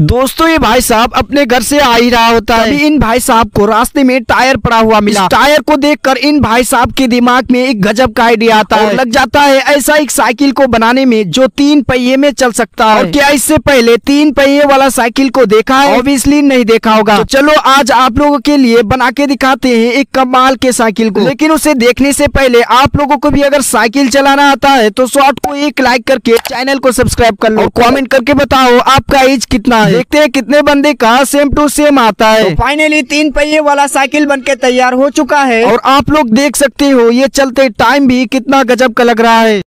दोस्तों ये भाई साहब अपने घर से आ ही रहा होता है। इन भाई साहब को रास्ते में टायर पड़ा हुआ मिला। टायर को देखकर इन भाई साहब के दिमाग में एक गजब का आइडिया आता है। लग जाता है ऐसा एक साइकिल को बनाने में जो तीन पहिए में चल सकता है। और क्या इससे पहले तीन पहिए वाला साइकिल को देखा है? ऑब्वियसली नहीं देखा होगा। तो चलो आज आप लोगों के लिए बना के दिखाते हैं एक कमाल के साइकिल को। लेकिन उसे देखने से पहले आप लोगों को भी अगर साइकिल चलाना आता है तो शॉर्ट को एक लाइक करके चैनल को सब्सक्राइब कर लो। कमेंट करके बताओ आपका एज कितना है? देखते हैं कितने बंदे का सेम टू सेम आता है। तो फाइनली तीन पहिए वाला साइकिल बन के तैयार हो चुका है। और आप लोग देख सकते हो ये चलते टाइम भी कितना गजब का लग रहा है।